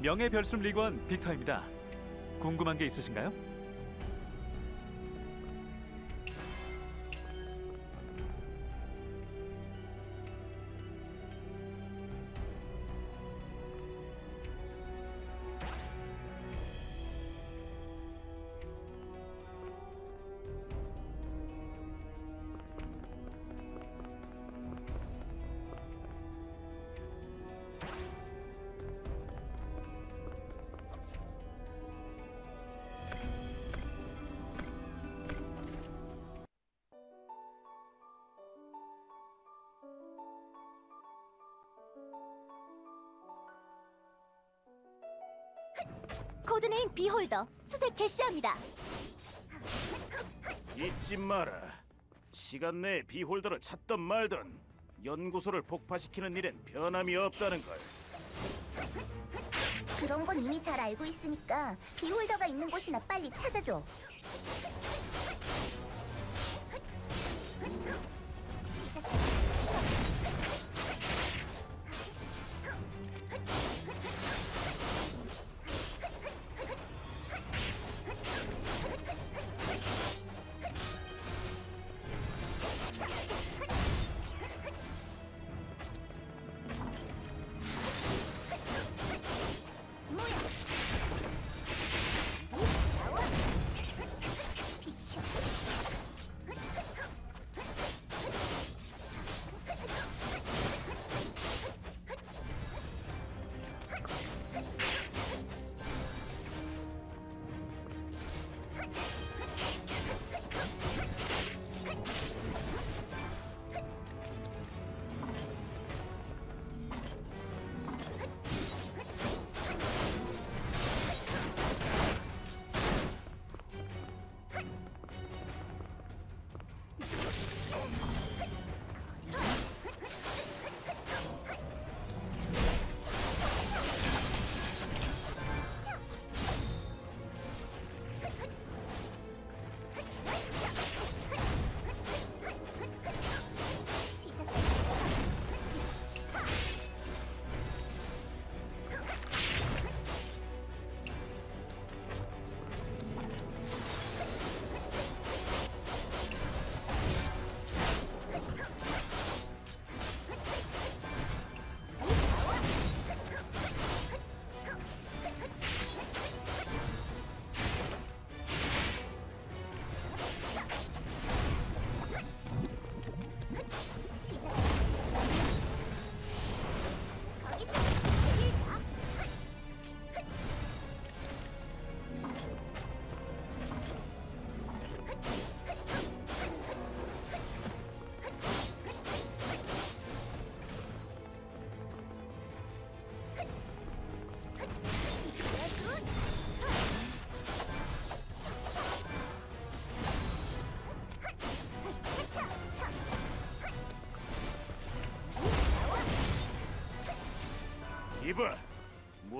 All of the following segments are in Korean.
명예별수름 리그원 빅터입니다. 궁금한 게 있으신가요? 마라. 시간 내에 비홀더를 찾던 말던 연구소를 폭파시키는 일엔 변함이 없다는 걸. 그런 건 이미 잘 알고 있으니까 비홀더가 있는 곳이나 빨리 찾아줘.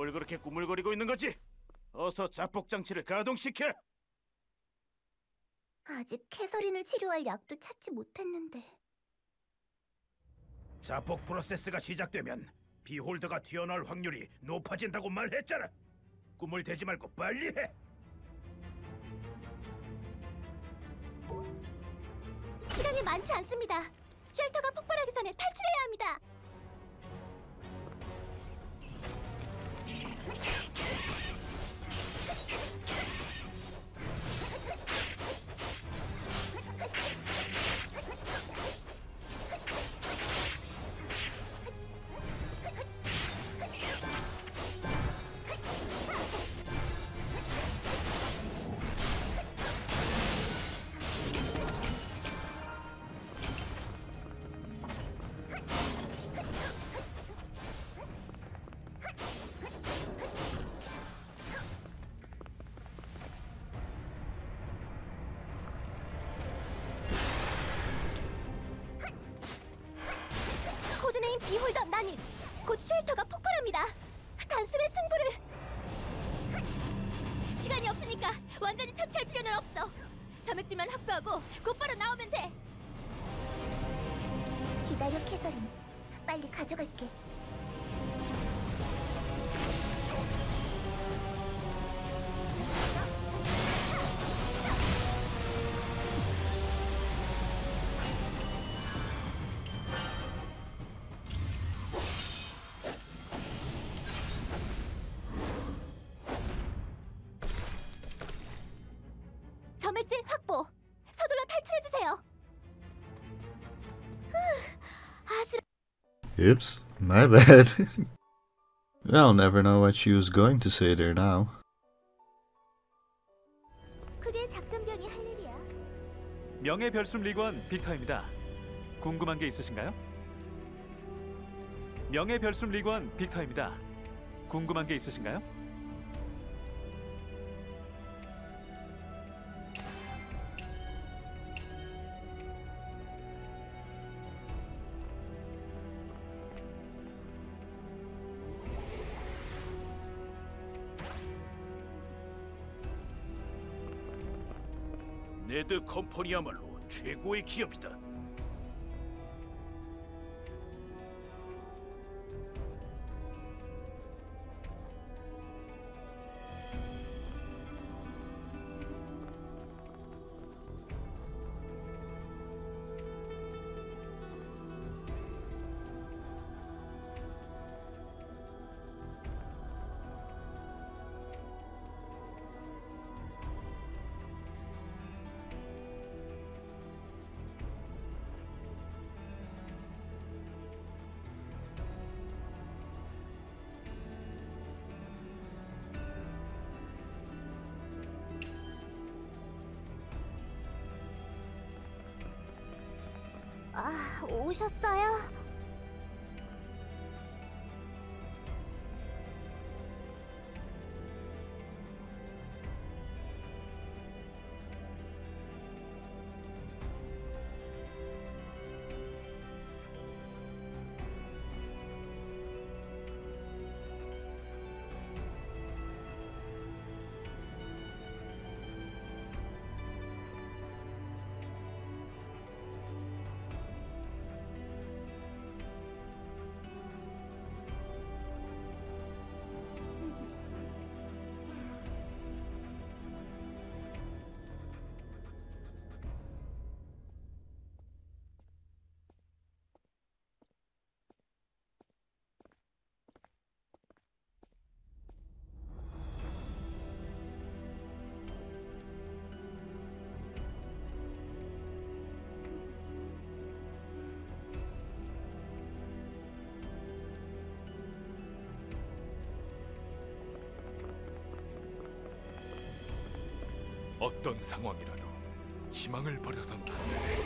뭘 그렇게 꾸물거리고 있는 거지? 어서 자폭 장치를 가동시켜. 아직 캐서린을 치료할 약도 찾지 못했는데. 자폭 프로세스가 시작되면 비홀더가 튀어나올 확률이 높아진다고 말했잖아. 꿈을 대지 말고 빨리 해. 시간이 많지 않습니다. 쉘터가 폭발하기 전에 탈출해야 합니다. Okay. 난입. 곧 쉘터가 폭발합니다. 단숨에 승부를. 시간이 없으니까 완전히 처치할 필요는 없어. 점액질만 확보하고 곧바로 나오면 돼. 기다려, 캐서린. 빨리 가져갈게. Oops, my bad. I'll never know what she was going to say there now. 그게 작전병이 할 일이야. 명예 별숨 리건 빅터입니다. 궁금한 게 있으신가요? 명예 별숨 리건 빅터입니다. 궁금한 게 있으신가요? 컴퍼니야말로 최고의 기업이다. 아, 오셨어요? 어떤 상황이라도 희망을 버려선 안 되네.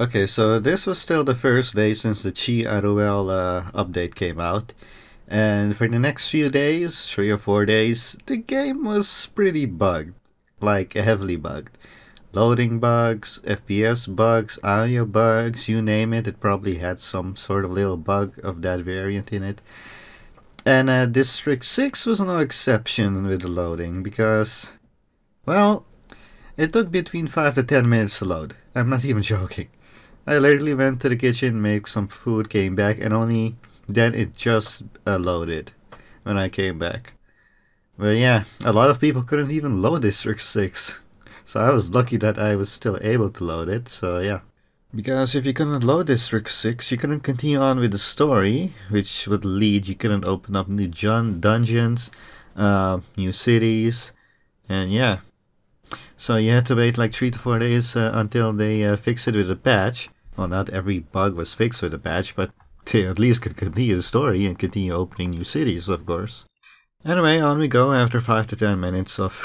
Okay, so this was still the first day since the Chi ROL uh, update came out. And for the next few days, three or four days, the game was pretty bugged. Like, heavily bugged. loading bugs, FPS bugs, audio bugs, you name it. It probably had some sort of little bug of that variant in it. And uh, District 6 was no exception with the loading because, well, it took between 5 to 10 minutes to load. I'm not even joking. I literally went to the kitchen, made some food, came back, and only then it just uh, loaded when I came back. But yeah, a lot of people couldn't even load District 6. So I was lucky that I was still able to load it, so yeah. Because if you couldn't load District 6, you couldn't continue on with the story, which would lead you couldn't open up new jun- dungeons, uh, new cities, and yeah. So you had to wait like 3 to 4 days uh, until they uh, fix it with a patch. Well, not every bug was fixed with a patch, but they at least could continue the story and continue opening new cities, of course. Anyway, on we go after 5 to 10 minutes of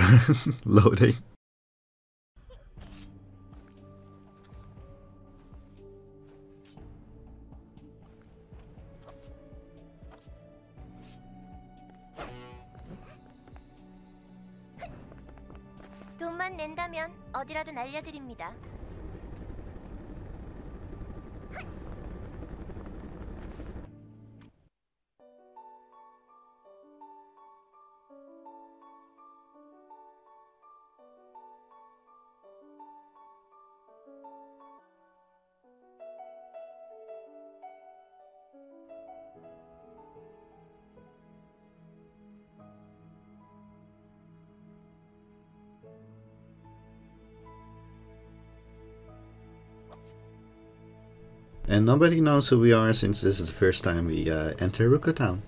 loading. 어디라도 날려드립니다. And nobody knows who we are since this is the first time we uh, enter Ruka Town.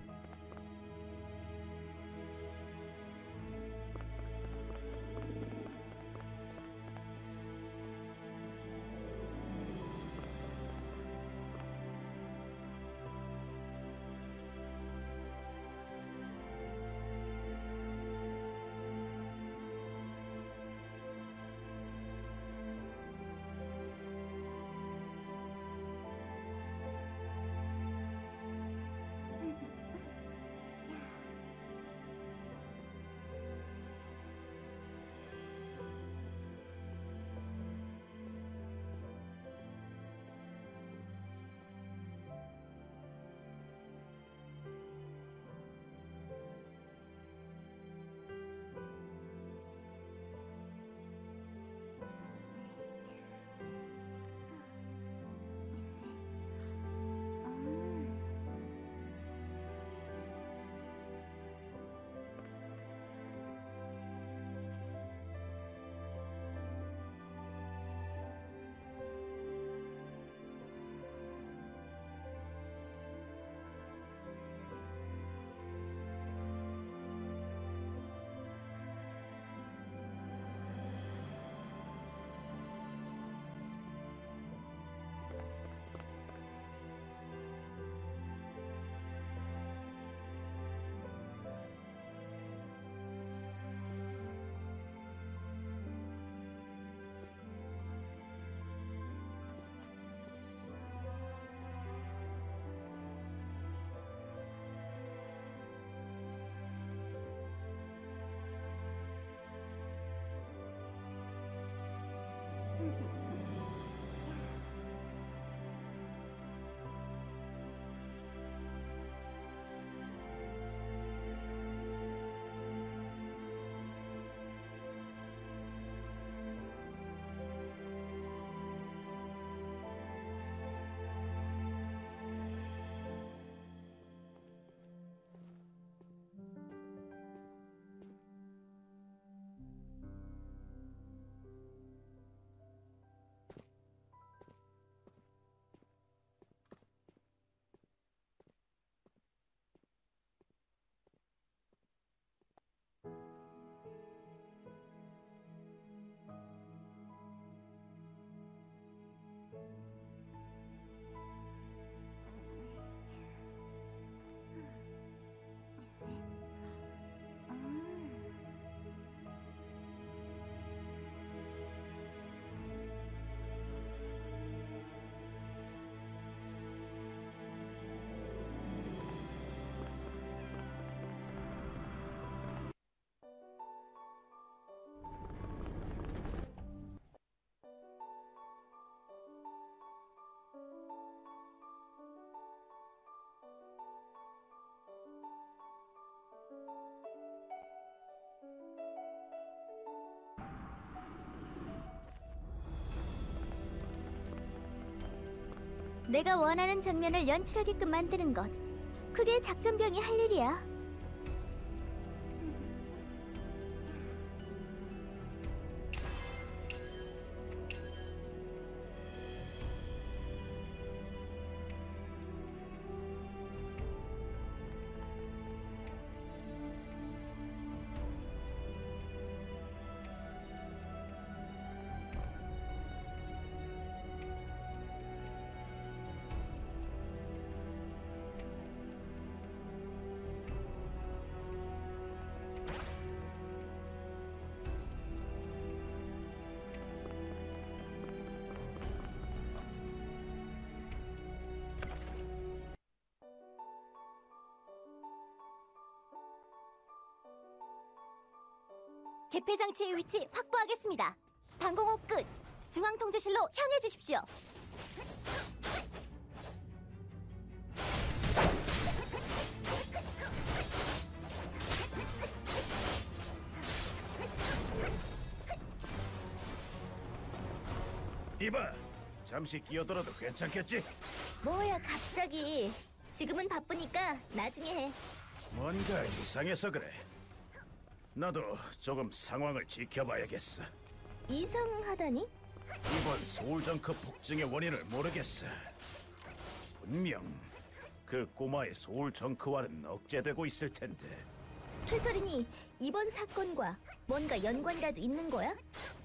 내가 원하는 장면을 연출하게끔 만드는 것. 그게 작전병이 할 일이야. 개폐 장치의 위치 확보하겠습니다. 방공호 끝. 중앙 통제실로 향해 주십시오. 이봐, 잠시 끼어들어도 괜찮겠지? 뭐야 갑자기? 지금은 바쁘니까 나중에 해. 뭔가 이상해서 그래. 나도 조금 상황을 지켜봐야겠어. 이상하다니? 이번 소울정크 폭증의 원인을 모르겠어. 분명 그 꼬마의 소울정크화는 억제되고 있을 텐데. 캐서린이 이번 사건과 뭔가 연관이라도 있는 거야?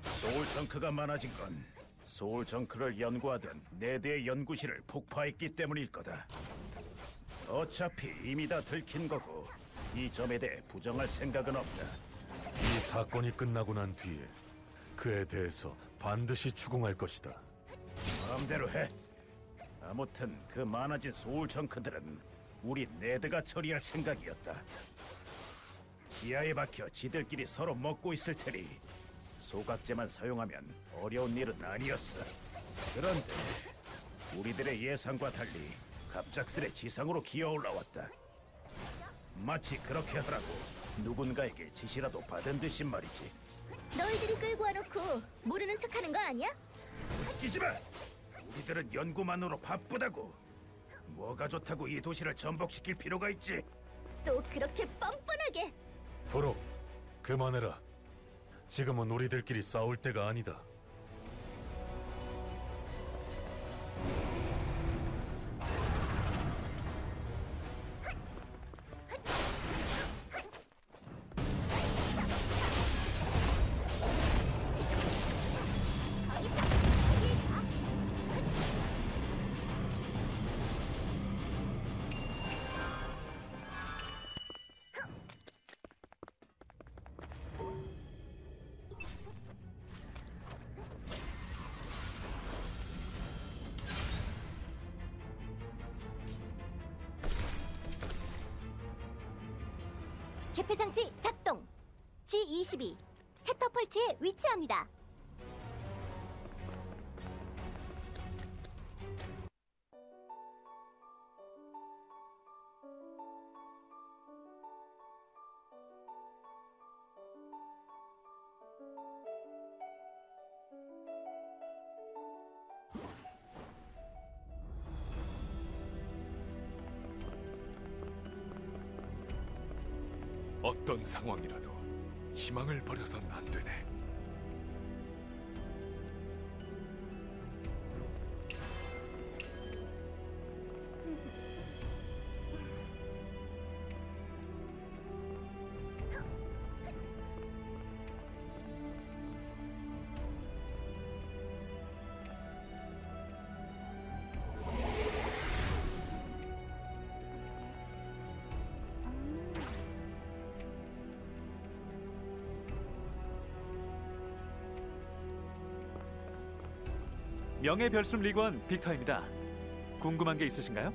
소울정크가 많아진 건 소울정크를 연구하던 네 대의 연구실을 폭파했기 때문일 거다. 어차피 이미 다 들킨 거고 이 점에 대해 부정할 생각은 없다. 이 사건이 끝나고 난 뒤에 그에 대해서 반드시 추궁할 것이다. 마음대로 해. 아무튼 그 많아진 소울 정크들은 우리 네드가 처리할 생각이었다. 지하에 박혀 지들끼리 서로 먹고 있을 테니 소각제만 사용하면 어려운 일은 아니었어. 그런데 우리들의 예상과 달리 갑작스레 지상으로 기어 올라왔다. 마치 그렇게 하라고 누군가에게 지시라도 받은 듯이 말이지. 너희들이 끌고 와놓고 모르는 척하는 거 아니야? 웃기지 마! 우리들은 연구만으로 바쁘다고. 뭐가 좋다고 이 도시를 전복시킬 필요가 있지? 또 그렇게 뻔뻔하게 브록, 그만해라. 지금은 우리들끼리 싸울 때가 아니다. 개폐 장치 작동. G22 캐터펄트에 위치합니다. 상황이라도 희망을 버려선 안 되네. 명예 별숨 리관 빅터입니다. 궁금한 게 있으신가요?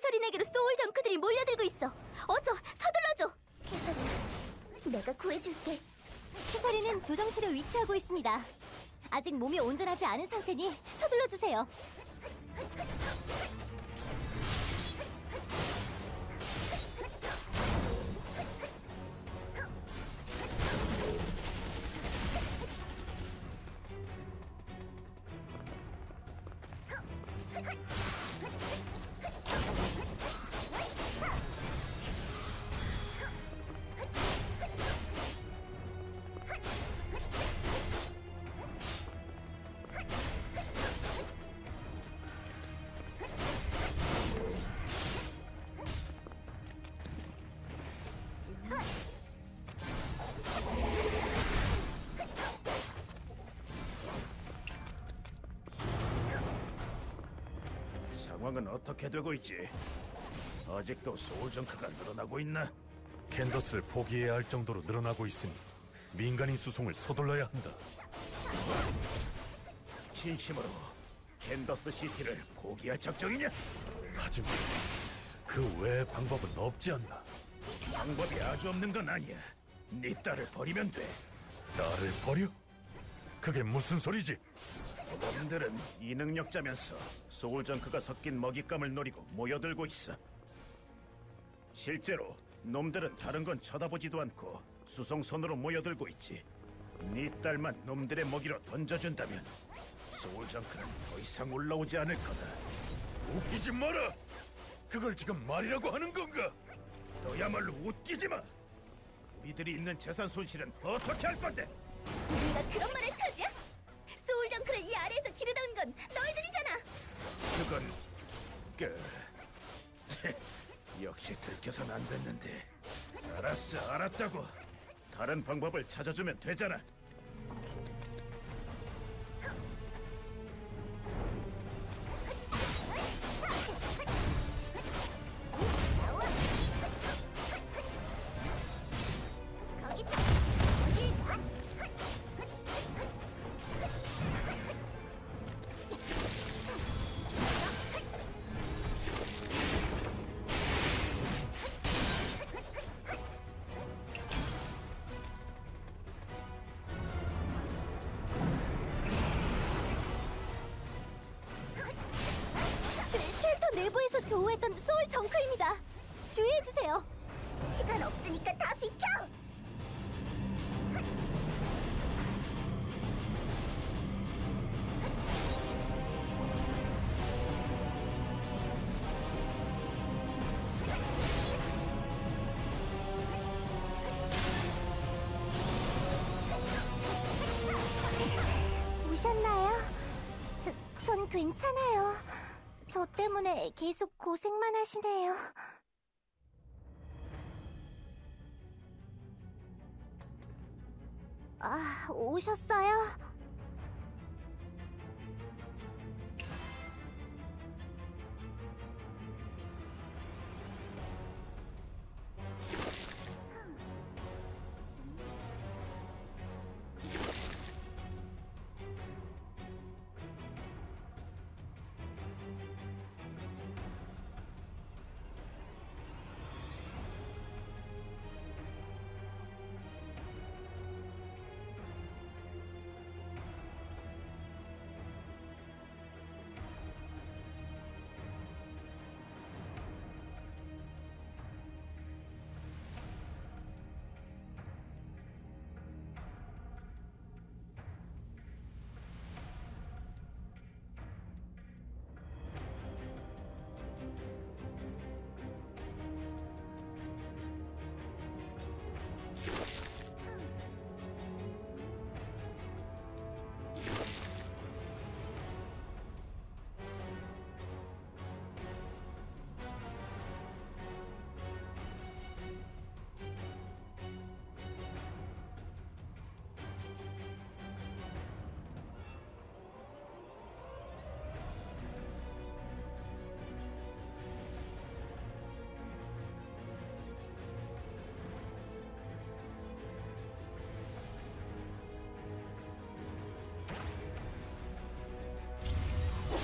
캐서린에게로 소울 정크들이 몰려들고 있어. 어서 서둘러줘. 캐서린, 내가 구해줄게. 캐서린은 조정실에 위치하고 있습니다. 아직 몸이 온전하지 않은 상태니 서둘러 주세요. 어떻게 되고 있지? 아직도 소울 정크가 늘어나고 있나? 캔더스를 포기해야 할 정도로 늘어나고 있으니 민간인 수송을 서둘러야 한다. 진심으로 캔더스 시티를 포기할 작정이냐? 하지만 그 외의 방법은 없지 않나. 방법이 아주 없는 건 아니야. 네 딸을 버리면 돼. 나를 버려? 그게 무슨 소리지? 놈들은 이 능력자면서 소울 정크가 섞인 먹잇감을 노리고 모여들고 있어. 실제로 놈들은 다른 건 쳐다보지도 않고 수송선으로 모여들고 있지. 네 딸만 놈들의 먹이로 던져준다면 소울 정크는 더 이상 올라오지 않을 거다. 웃기지 마라! 그걸 지금 말이라고 하는 건가? 너야말로 웃기지 마. 우리들이 있는 재산 손실은 어떻게 할 건데? 네가 그런 말을 처지야? 기르다 온건 너희들이잖아. 그건 그 역시 들켜선 안 됐는데. 알았어 알았다고. 다른 방법을 찾아주면 되잖아 괜찮아요. 저 때문에 계속 고생만 하시네요. 아, 오셨어요?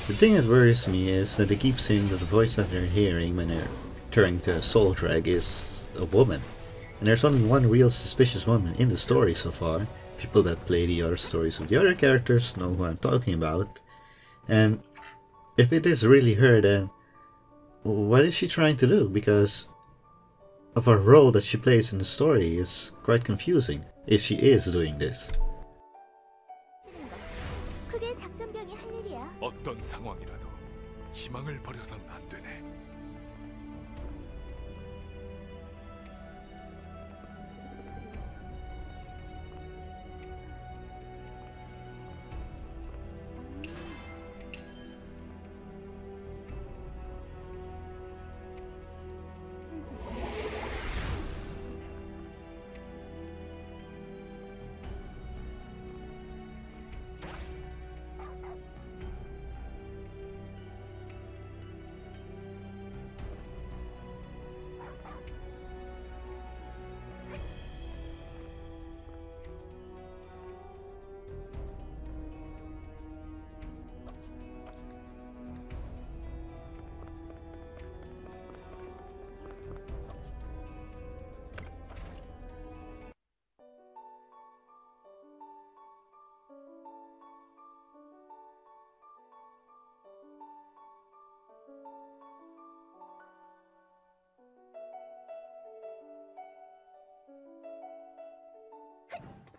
The thing that worries me is that they keep saying that the voice that they're hearing when they're turning to a soul drag is a woman. And there's only one real suspicious woman in the story so far. People that play the other stories of the other characters know who I'm talking about. And if it is really her, then what is she trying to do? Because of her role that she plays in the story is quite confusing if she is doing this. 어떤 상황이라도 희망을 버려선 안 되네.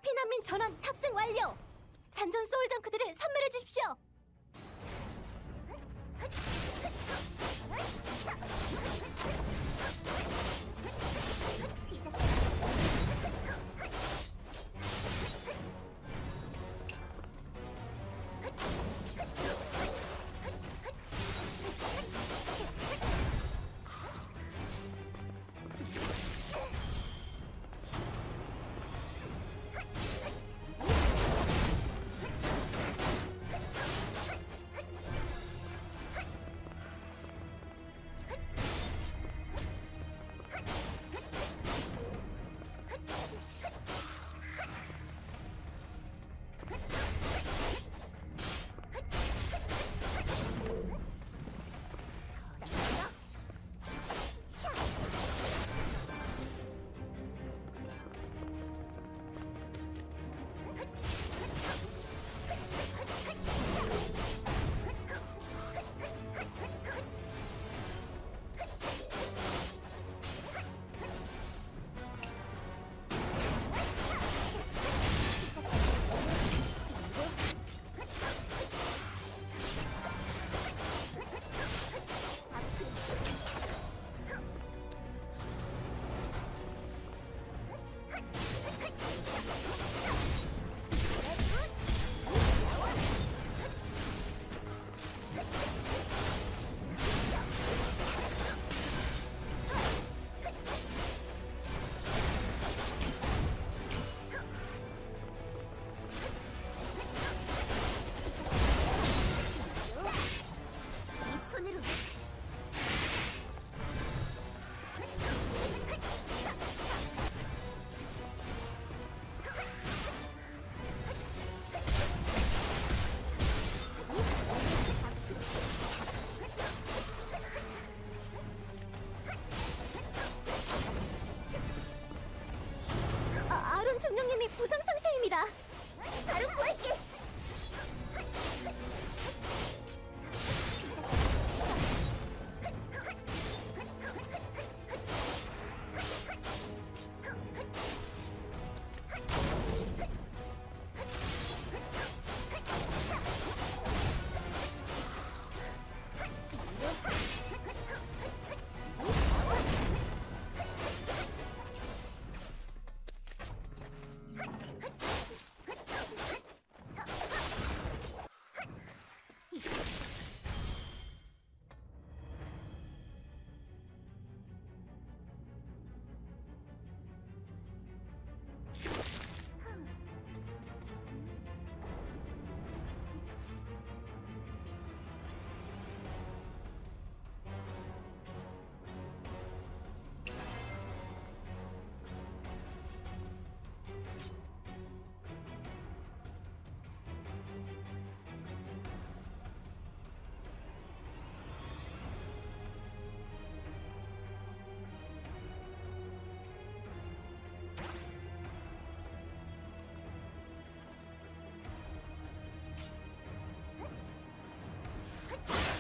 피난민 전원 탑승 완료. 잔존 소울 정크들을 선멸해 주십시오.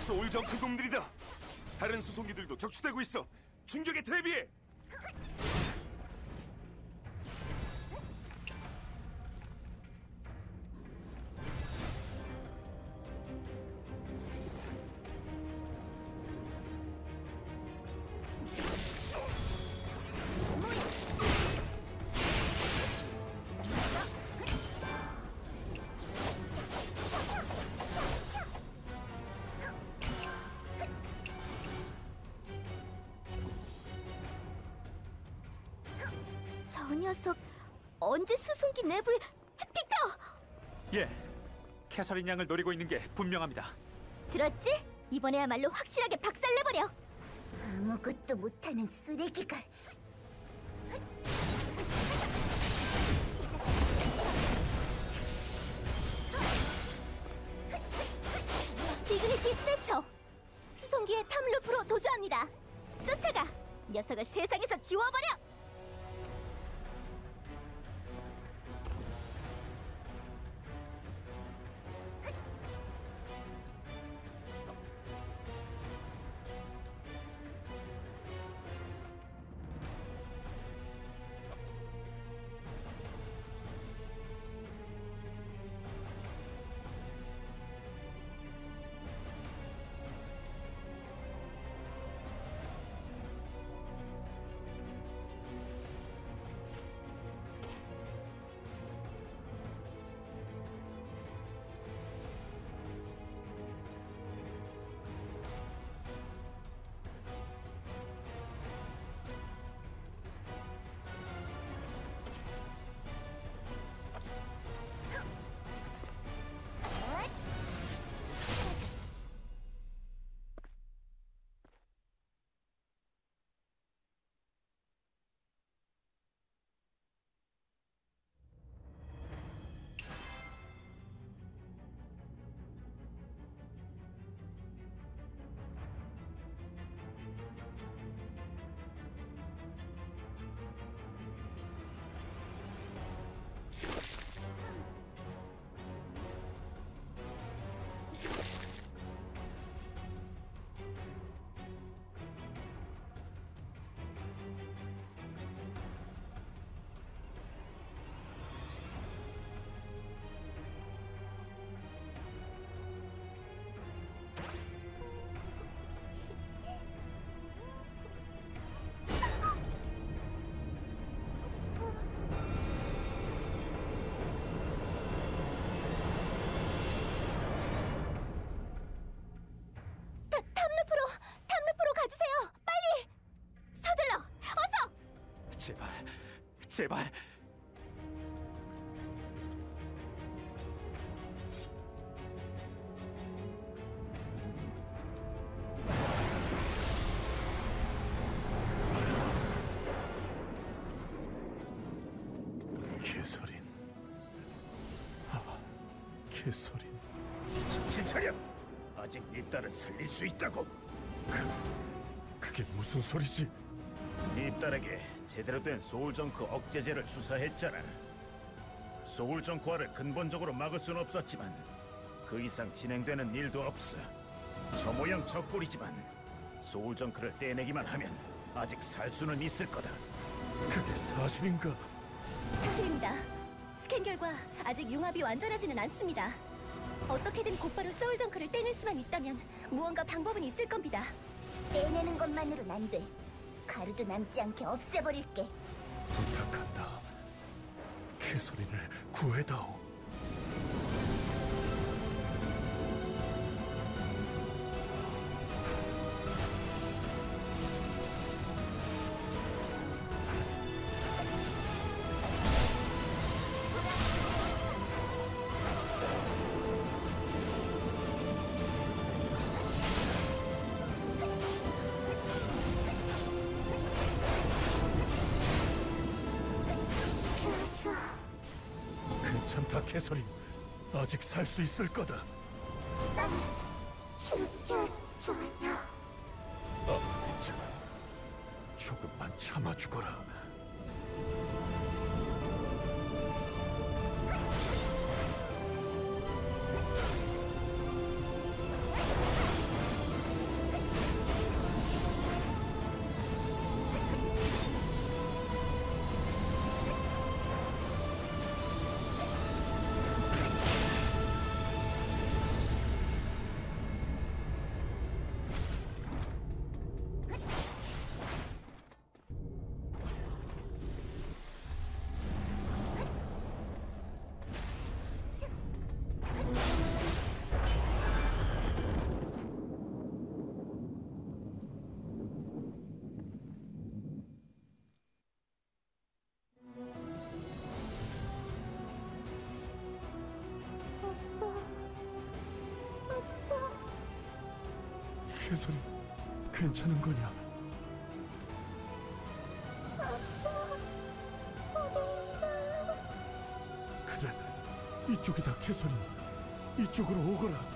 소울정크 놈들이다. 다른 수송기들도 격추되고 있어. 충격에 대비해. 저 녀석 언제 수송기 내부에 빅터! 예, 캐서린 양을 노리고 있는 게 분명합니다. 들었지? 이번에야말로 확실하게 박살내버려. 아무것도 못하는 쓰레기가. 디그니티 스태처 수송기의 탑루프로 도주합니다. 쫓아가 녀석을 세상에서 지워버려. 제발. 캐서린. 아, 캐서린. 정신 차려. 아직 네 딸을 살릴 수 있다고. 그게 무슨 소리지? 네 딸에게 제대로 된 소울정크 억제제를 주사했잖아. 소울정크화를 근본적으로 막을 수는 없었지만 그 이상 진행되는 일도 없어. 저 모양 저 꼴이지만 소울정크를 떼내기만 하면 아직 살 수는 있을 거다. 그게 사실인가? 사실입니다. 스캔 결과 아직 융합이 완전하지는 않습니다. 어떻게든 곧바로 소울정크를 떼낼 수만 있다면 무언가 방법은 있을 겁니다. 떼내는 것만으로는 안 돼. 가루도 남지 않게 없애버릴게. 부탁한다. 캐서린을 구해다오. 수 있을 거다. 캐서린, 괜찮은 거냐? 그래, 이쪽이다, 캐서린. 이쪽으로 오거라.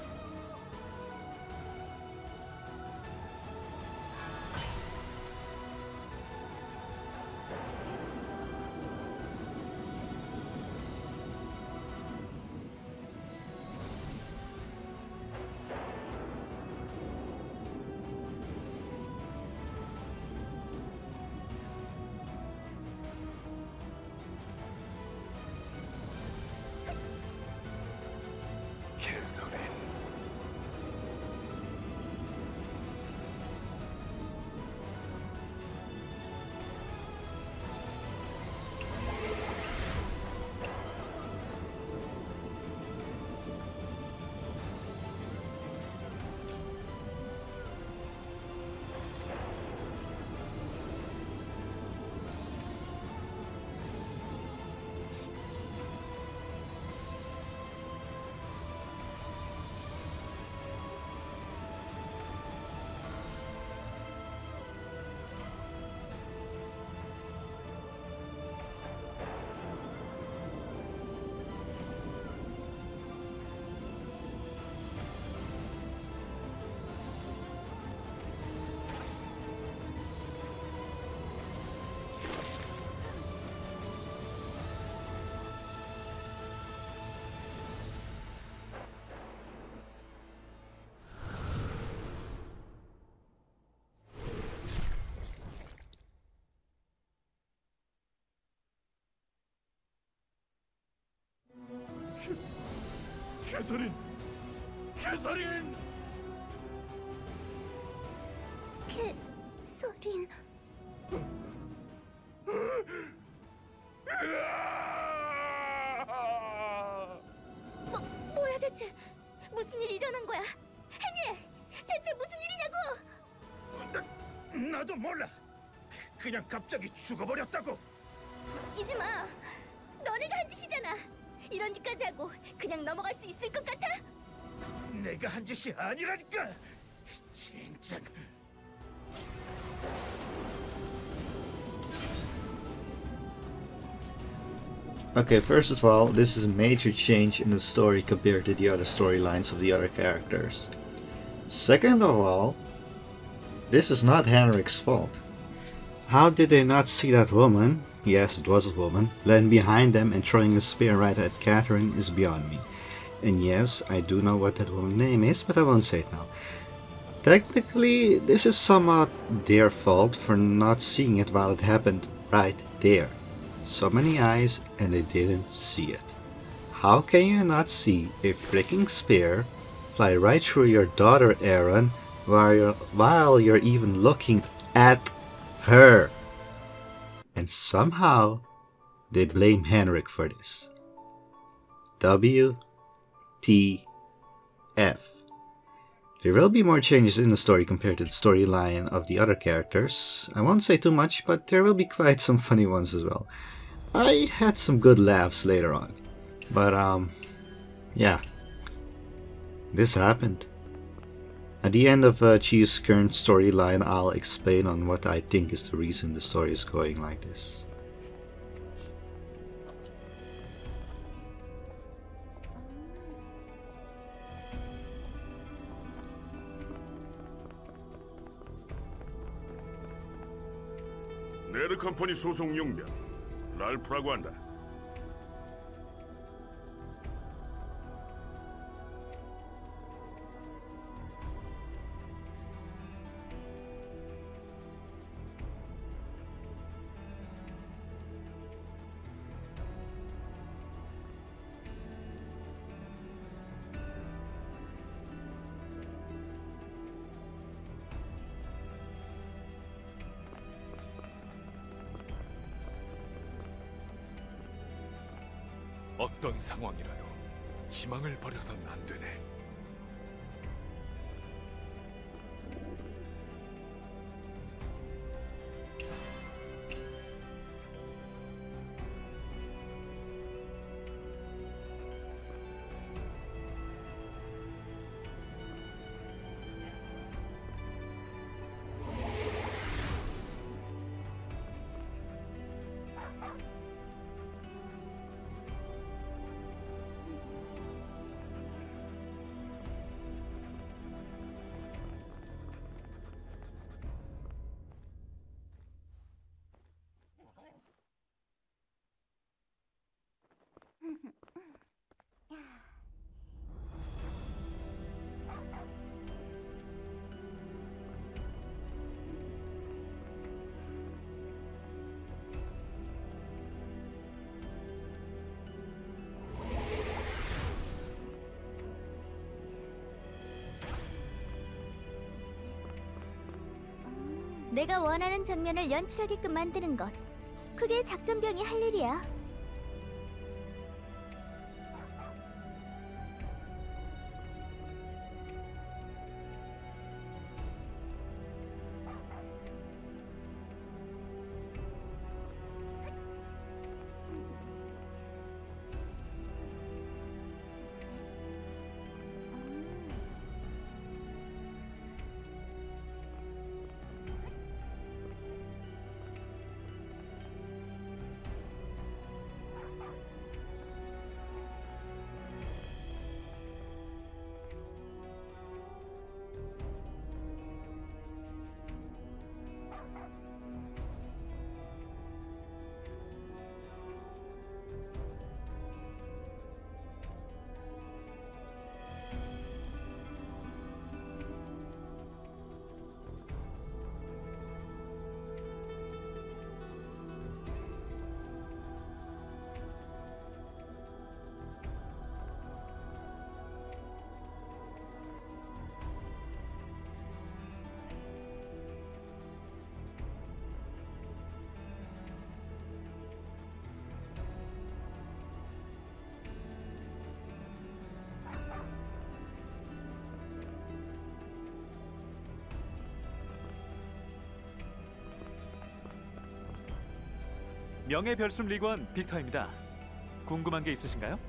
캐서린, 캐서린! 캐 서린. 뭐, 뭐야 대체? 무슨 일이 일어난 거야? 해니! 대체 무슨 일이냐고! 나도 몰라. 그냥 갑자기 죽어버렸다고. 웃기지 마! 너네가 한 짓이잖아! 이런 짓까지 하고 그냥 넘어갈 수 있을 것 같아? 내가 한 짓이 아니라니까. 진짜. Okay, first of all, this is a major change in the story compared to the other storylines of the other characters. Second of all, this is not Henrik's fault. How did they not see that woman, Yes it was a woman, land behind them and throwing a spear right at Catherine is beyond me. And yes, I do know what that woman's name is, but I won't say it now. Technically, this is somewhat their fault for not seeing it while it happened right there. So many eyes and they didn't see it. How can you not see a freaking spear fly right through your daughter Aaron while you're, while you're even looking at her? And somehow they blame Henrik for this. W T F. There will be more changes in the story compared to the storyline of the other characters. I won't say too much, but there will be quite some funny ones as well. I had some good laughs later on. But, um, yeah. This happened. At the end of uh, Chi's current storyline, I'll explain on what I think is the reason the story is going like this. 네드 컴퍼니 소속 용병 랄프라고 한다. 내가 원하는 장면을 연출하게끔 만드는 것. 그게 작전병이 할 일이야. 명예 별숨 리관 빅터입니다. 궁금한 게 있으신가요?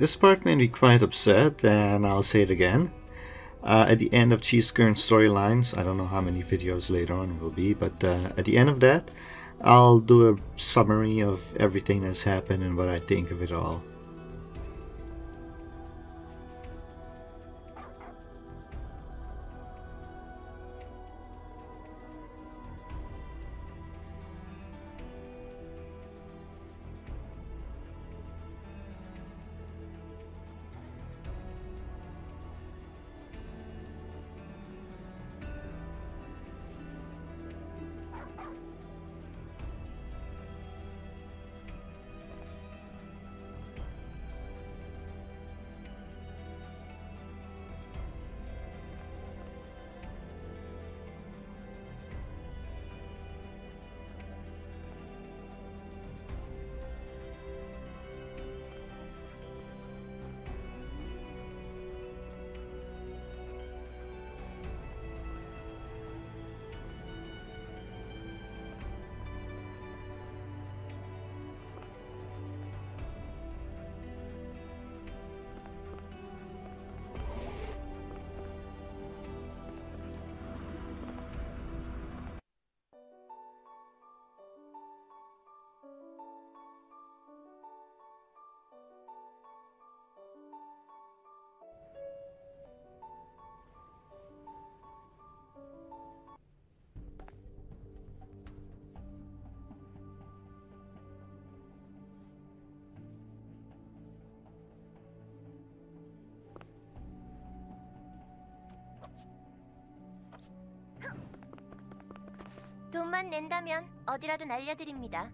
This part made me quite upset, and I'll say it again. Uh, at the end of Cheese Current Storylines, I don't know how many videos later on will be, but uh, at the end of that, I'll do a summary of everything that's happened and what I think of it all. 돈만 낸다면 어디라도 날려드립니다.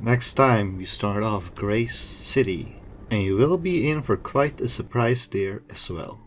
Next time we start off Grace City, and you will be in for quite a surprise there as well.